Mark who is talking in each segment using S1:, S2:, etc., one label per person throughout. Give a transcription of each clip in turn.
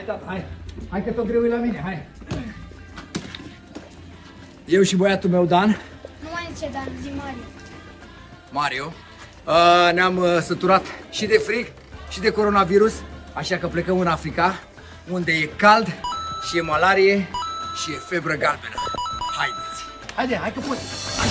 S1: Hai, tata, hai. Hai că tot greu e la mine, hai. Eu și băiatul meu, Dan,
S2: Nu mai zice Dan, zi Mario.
S1: Mario, uh, ne-am uh, săturat și de frig și de coronavirus, așa că plecăm în Africa, unde e cald și e malarie și e febră galbenă. Haideți! Haide, hai că poți!
S2: Am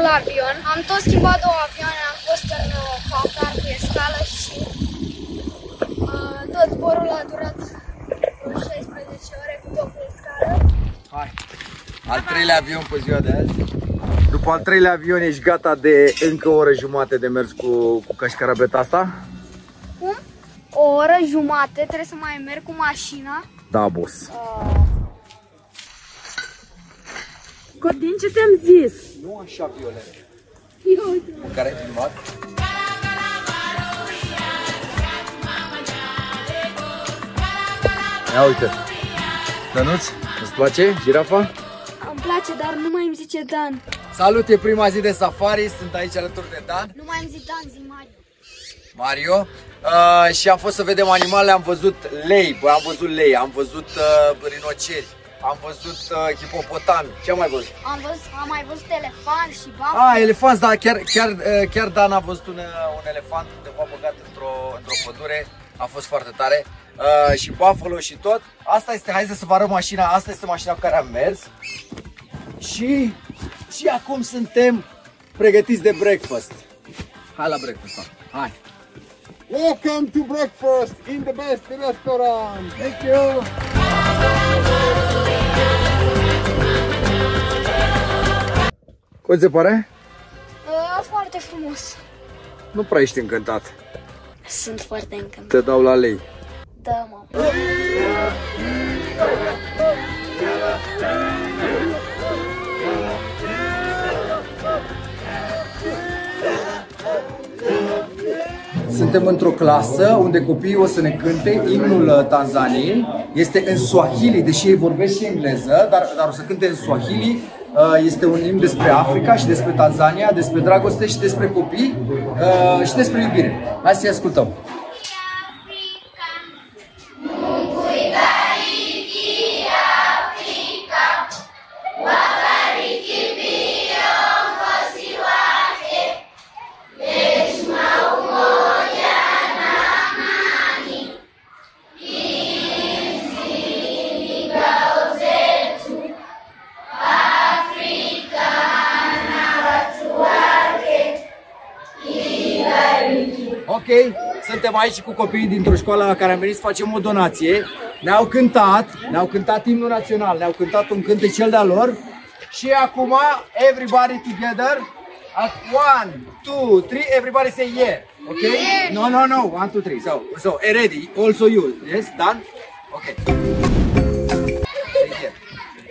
S2: următorul avion. Am tot schimbat două avioane, am fost în uh, Qatar pe scală și uh, tot zborul a durat vreo 16 ore cu tot pe scală.
S1: Hai! Al treilea avion pe ziua de azi. După al treilea avion ești gata de încă o oră jumate de mers cu, cu cașcarabeta asta?
S2: Cum? O oră jumate trebuie să mai merg cu mașina.
S1: Da, boss.
S3: Codin, ce te-am zis?
S1: Nu așa violent.
S2: Eu uite.
S1: În care ai filmat? Ia uite. Dănuț, îți place girafa?
S2: Îmi place, dar nu mai îmi zice Dan.
S1: Salut, e prima zi de safari, sunt aici alături de Dan,
S2: Nu mai îmi zice Dan, zi Mario.
S1: Mario uh, și am fost să vedem animale, am văzut lei, bă, am văzut lei, am văzut uh, rinoceri, am văzut uh, hipopotami, ce am mai văzut?
S2: Am, văzut, am mai văzut elefant și bafă.
S1: Ah, elefanți, da, chiar, chiar, uh, chiar Dan a văzut un, uh, un elefant undeva băgat într-o, într-o pădure, a fost foarte tare. Uh, și buffalo și tot. Asta este, hai să vă arăt mașina, asta este mașina cu care am mers. Și, și acum suntem pregătiți de breakfast. Hai la breakfast, da. hai.
S4: Welcome to breakfast in the best restaurant.
S1: Thank you. Cum ți se pare?
S2: Uh, foarte frumos.
S1: Nu prea ești încântat.
S2: Sunt foarte încântat.
S1: Te dau la lei.
S2: Da, mă.
S1: Suntem într-o clasă unde copiii o să ne cânte imnul uh, Tanzaniei. Este în Swahili, deși ei vorbesc și engleză, dar, dar o să cânte în Swahili. Uh, Este un imn despre Africa și despre Tanzania, despre dragoste și despre copii uh, și despre iubire. Hai să-i ascultăm. Ok, suntem aici cu copiii dintr-o școală la care am venit să facem o donație. Ne-au cântat, ne-au cântat imnul național, ne-au cântat un cântec cel de-al lor. Și acum, everybody together, at one, two, three, everybody say yeah. Ok? No, no, no, one, two, three. So, so, ready, also you. Yes, done? Ok. Say yeah.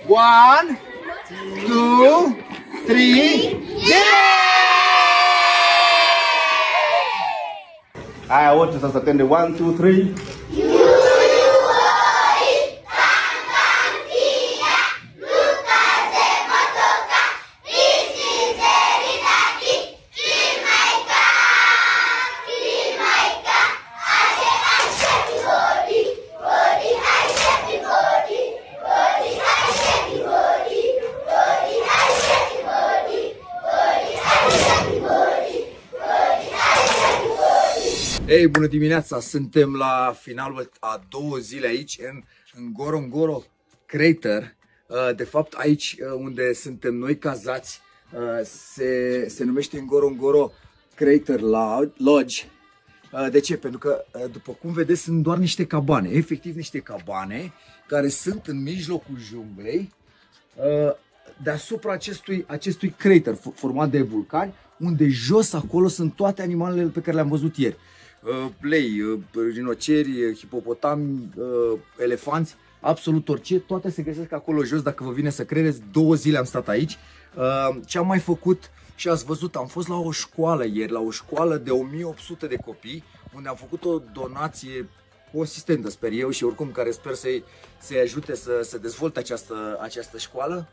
S1: One, two, three, yeah!
S4: Haya wote sasa twende 1 2 3.
S1: Ei, bună dimineața! Suntem la finalul a două zile aici, în, în Gorongoro Crater. Uh, De fapt, aici uh, unde suntem noi cazați, uh, se, se numește Ngorongoro Crater Lo- Lodge. Uh, De ce? Pentru că, uh, după cum vedeți, sunt doar niște cabane, efectiv niște cabane, care sunt în mijlocul junglei, uh, deasupra acestui, acestui crater fo- format de vulcani, unde jos acolo sunt toate animalele pe care le-am văzut ieri. Uh, Lei, uh, rinoceri, uh, hipopotami, uh, elefanți, absolut orice, toate se găsesc acolo jos, dacă vă vine să credeți, două zile am stat aici. Uh, Ce am mai făcut și ați văzut, am fost la o școală ieri, la o școală de 1800 de copii, unde am făcut o donație o asistentă, sper eu, și oricum care sper să-i, să ajute să, să dezvolte această, această școală.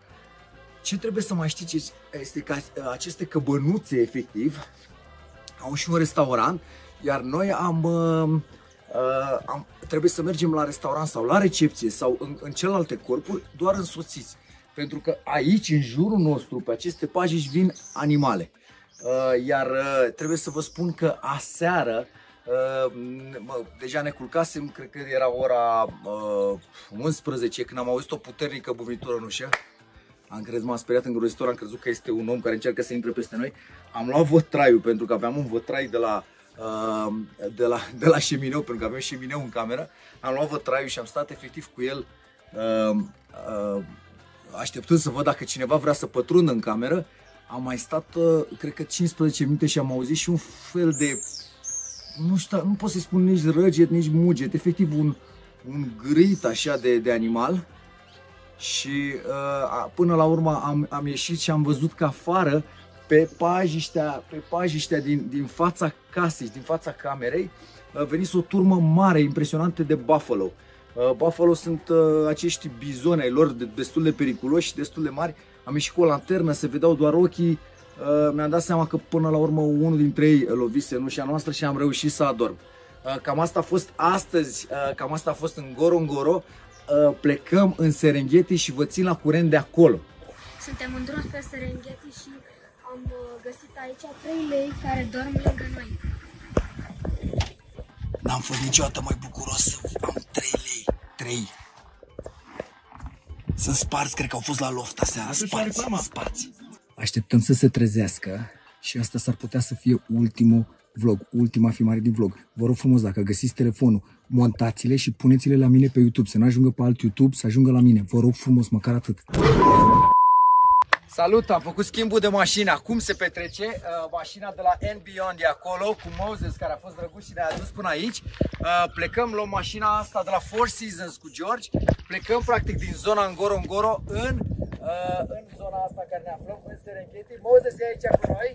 S1: Ce trebuie să mai știți este că aceste căbănuțe, efectiv, au și un restaurant, iar noi am, uh, uh, am trebuie să mergem la restaurant sau la recepție sau în, în celelalte corpuri doar însoțiți. Pentru că aici, în jurul nostru, pe aceste pajici vin animale. Uh, iar uh, trebuie să vă spun că aseară, uh, mă, deja ne culcasem, cred că era ora uh, 11, când am auzit o puternică buvitură în ușă. Am crezut, m-am speriat îngrozitor, am crezut că este un om care încearcă să intre peste noi. Am luat vătraiul pentru că aveam un vătrai de la, uh, de la, de la șemineu, pentru că avem șemineu în cameră. Am luat vătraiul și am stat efectiv cu el uh, uh, așteptând să văd dacă cineva vrea să pătrundă în cameră. Am mai stat, uh, cred că 15 minute și am auzit și un fel de, nu știu, nu pot să-i spun nici răget, nici muget, efectiv un, un grit așa de, de animal și uh, până la urmă am, am ieșit și am văzut că afară, pe pajiștea, pe pajiștea din, din fața casei, din fața camerei, a venit o turmă mare, impresionantă de buffalo. Uh, buffalo sunt uh, acești bizoni ai lor de, destul de periculoși, destul de mari. Am ieșit cu o lanternă, se vedeau doar ochii. Uh, mi-am dat seama că până la urmă unul dintre ei lovise în ușa noastră și am reușit să adorm. Uh, cam asta a fost astăzi, uh, cam asta a fost în Goro Goro. Uh, plecăm în Serengeti și vă țin la curent de acolo.
S2: Suntem în drum spre Serengeti și am uh, găsit aici trei lei care dorm lângă noi.
S1: N-am fost niciodată mai bucuros să am 3 lei. 3. Să sparți, cred că au fost la loft aseară. Sparți, sparți. Așteptăm să se trezească și asta s-ar putea să fie ultimul vlog, ultima filmare din vlog. Vă rog frumos, dacă găsiți telefonul, montați-le și puneți-le la mine pe YouTube, să nu ajungă pe alt YouTube, să ajungă la mine. Vă rog frumos, măcar atât. Salut, am făcut schimbul de mașină. Acum se petrece uh, mașina de la N Beyond de acolo cu Moses, care a fost drăguț și ne-a adus până aici. Uh, plecăm, luăm mașina asta de la Four Seasons cu George. Plecăm practic din zona Ngoro-Ngoro în, uh, în zona asta care ne aflăm, în Serengeti. Moses e aici cu noi.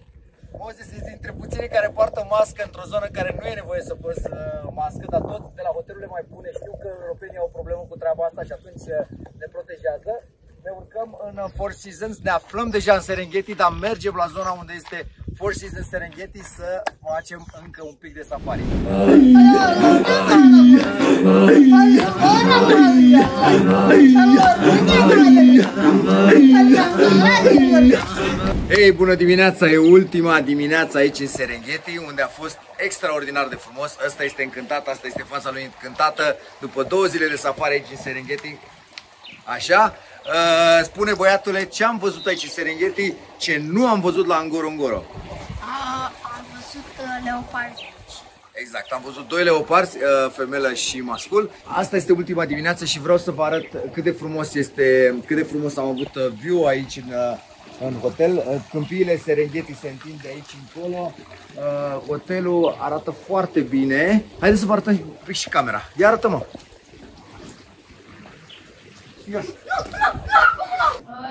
S1: Moses este dintre puținii care poartă mască într-o zonă în care nu e nevoie să poți uh, mască, dar toți de la hotelurile mai bune știu că europenii au o problemă cu treaba asta și atunci uh, ne protejează ne urcăm în Four Seasons, ne aflăm deja în Serengeti, dar mergem la zona unde este Four Seasons Serengeti să facem încă un pic de safari. Hei, bună dimineața! E ultima dimineață aici în Serengeti, unde a fost extraordinar de frumos. Asta este încântat, asta este fața lui încântată. După două zile de safari aici în Serengeti, Așa? Uh, spune băiatule ce am văzut aici în Serengeti, ce nu am văzut la Ngorongoro.
S2: Uh, am văzut uh, leoparzi.
S1: Exact, am văzut doi leoparzi, uh, femelă și mascul. Asta este ultima dimineață și vreau să vă arăt cât de frumos este, cât de frumos am avut uh, view aici în, uh, în hotel. Uh, câmpiile Serengeti se întind de aici încolo. Uh, hotelul arată foarte bine. Haideți să vă arătăm și camera. Ia arată-mă.
S2: Uh,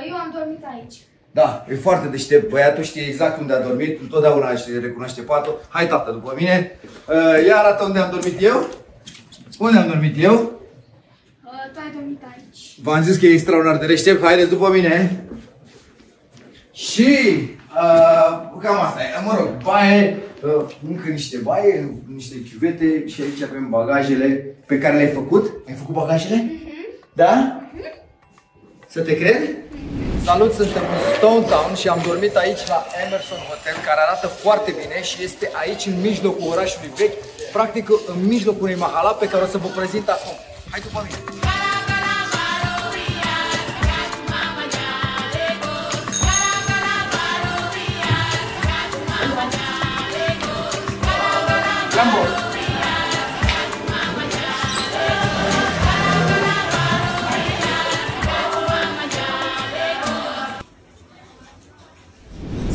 S2: Eu am dormit aici.
S1: Da, e foarte deștept. Băiatul știe exact unde a dormit, întotdeauna știe, recunoaște patul. Hai, tată, după mine. Uh, ia arată unde am dormit eu. Unde am dormit eu?
S2: Uh, Tu ai dormit aici.
S1: V-am zis că e extraordinar de deștept. Haideți după mine. Și uh, cam asta e. Mă rog, baie, uh, încă niște baie, niște chiuvete și aici avem bagajele pe care le-ai făcut. Ai făcut bagajele? Da? Să te cred? Salut, suntem în Stone Town și am dormit aici la Emerson Hotel, care arată foarte bine și este aici în mijlocul orașului vechi, practic în mijlocul unui mahala pe care o să vă prezint acum. Hai după mine!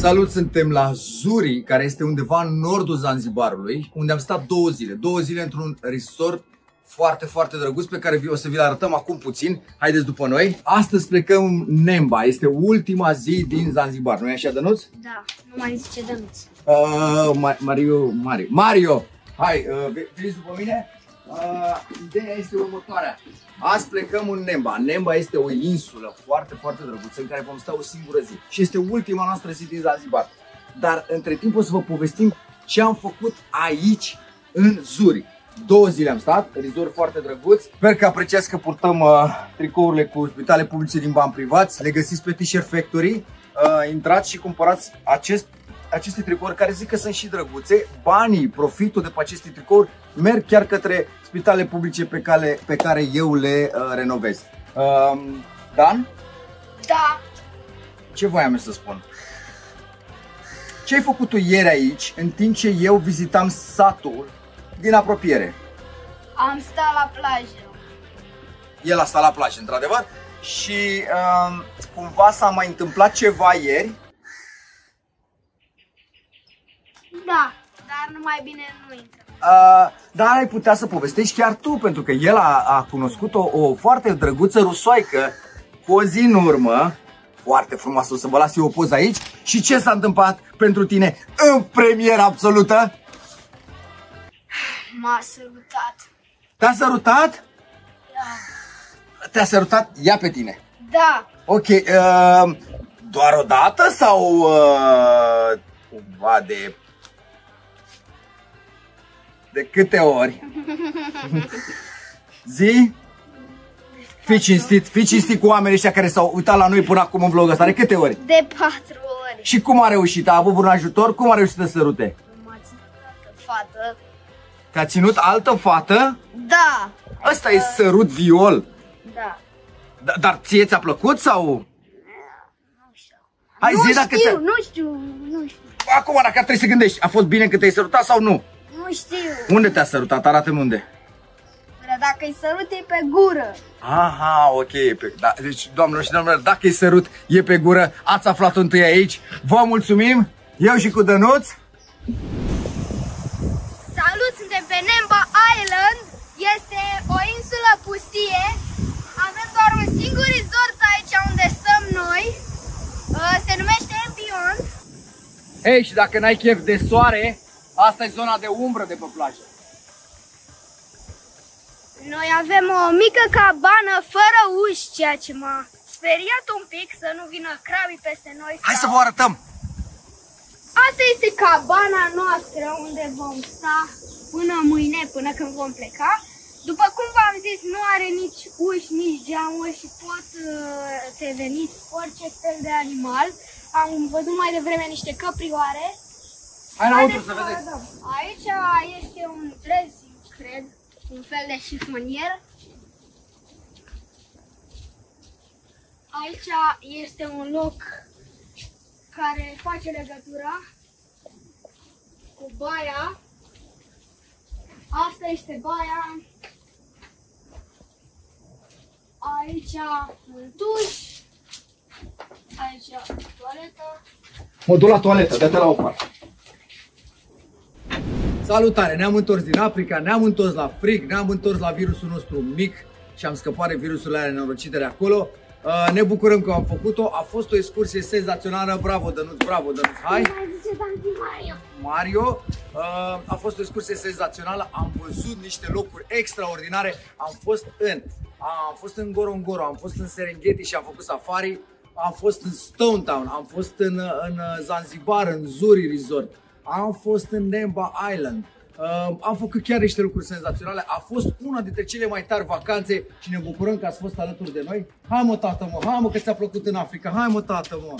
S1: Salut, suntem la Zuri, care este undeva în nordul Zanzibarului, unde am stat două zile. Două zile într-un resort foarte, foarte drăguț pe care vi- o să vi-l arătăm acum puțin. Haideți după noi. Astăzi plecăm Nemba, este ultima zi din Zanzibar, nu e așa, Dănuț?
S2: Da, nu mai zice Dănuț.
S1: Uh, Ma- Mario, Mario, Mario! Hai, uh, ve- veniți după mine? Uh, ideea este următoarea. Azi plecăm în Nemba. Nemba este o insulă foarte, foarte drăguță în care vom sta o singură zi. Și este ultima noastră zi din Zanzibar. Dar între timp o să vă povestim ce am făcut aici în Zuri. Două zile am stat, rizori foarte drăguț. Sper că apreciați că purtăm uh, tricourile cu spitale publice din bani privați. Le găsiți pe T-shirt Factory. Uh, intrați și cumpărați acest aceste tricouri care zic că sunt și drăguțe, banii, profitul de pe aceste tricouri merg chiar către spitale publice pe care, pe care eu le uh, renovez. Uh, Dan?
S2: Da.
S1: Ce voiam eu să spun? Ce ai făcut tu ieri aici în timp ce eu vizitam satul din apropiere?
S2: Am stat la plajă.
S1: El a stat la plajă, într-adevăr, și uh, cumva s-a mai întâmplat ceva ieri
S2: Da, dar numai bine nu intră.
S1: Uh, dar ai putea să povestești chiar tu, pentru că el a, a cunoscut o, o foarte drăguță rusoaică cu o zi în urmă, foarte frumoasă, o să vă las eu o poză aici. Și ce s-a întâmplat pentru tine în premieră absolută?
S2: M-a sărutat.
S1: Te-a sărutat?
S2: Da.
S1: Te-a sărutat? Ia pe tine.
S2: Da.
S1: Ok, uh, doar o dată sau uh, cumva de de câte ori? Zi? Fii cinstit, fii cinstit cu oamenii ăștia care s-au uitat la noi până acum în vlogul ăsta. De câte ori?
S2: De patru ori.
S1: Și cum a reușit? A avut un ajutor? Cum a reușit să sărute?
S2: M-a ținut altă fată.
S1: Te-a ținut altă fată?
S2: Da.
S1: Ăsta e sărut viol.
S2: Da.
S1: Da- Dar ție ți-a plăcut sau?
S2: Nu știu.
S1: Hai
S2: nu
S1: zi dacă
S2: știu,
S1: te...
S2: nu știu, nu știu.
S1: Acum dacă trebuie să gândești, a fost bine că te-ai sărutat sau nu?
S2: Nu știu.
S1: Unde te-a sărutat? Arată-mi unde.
S2: Dar dacă îi sărut e pe gură.
S1: Aha, ok. Pe, da, deci, doamnelor și domnilor, dacă e sărut, e pe gură, ați aflat întâi aici. Vă mulțumim, eu și cu Dănuț.
S2: Salut, suntem pe Nemba Island. Este o insulă pustie. Avem doar un singur resort aici unde stăm noi. Uh, Se numește Ambion.
S1: Hei, și dacă n-ai chef de soare, asta e zona de umbră de pe plajă.
S2: Noi avem o mică cabană fără uși, ceea ce m-a speriat un pic să nu vină crabii peste noi.
S1: Hai să
S2: sau-
S1: vă arătăm.
S2: Asta este cabana noastră unde vom sta până mâine, până când vom pleca. După cum v-am zis, nu are nici uși, nici geamuri și pot uh, te veni orice fel de animal. Am văzut mai devreme niște căprioare.
S1: Hai înăuntru
S2: Haideți
S1: să vedeți.
S2: arătăm. Aici este un dressing, cred, un fel de șifonier. Aici este un loc care face legătura cu baia. Asta este baia. Aici un duș. Aici toaletă.
S1: Mă duc la toaletă, dă-te la o parte. Salutare, ne-am întors din Africa, ne-am întors la frig, ne-am întors la virusul nostru mic și am scăpat de virusurile alea nenorocite de acolo. Uh, ne bucurăm că am făcut-o, a fost o excursie senzațională, bravo Dănuț, bravo Dănuț, hai!
S2: Mai zice Danti Mario.
S1: Mario. Uh, a fost o excursie senzațională, am văzut niște locuri extraordinare, am fost în am fost în Gorongoro, am fost în Serengeti și am făcut safari, am fost în Stone Town, am fost în, în Zanzibar, în Zuri Resort, am fost în Nemba Island, uh, am făcut chiar niște lucruri senzaționale, a fost una dintre cele mai tari vacanțe și ne bucurăm că ați fost alături de noi. Hai mă tată mă, hai mă că ți-a plăcut în Africa, hai mă tată mă!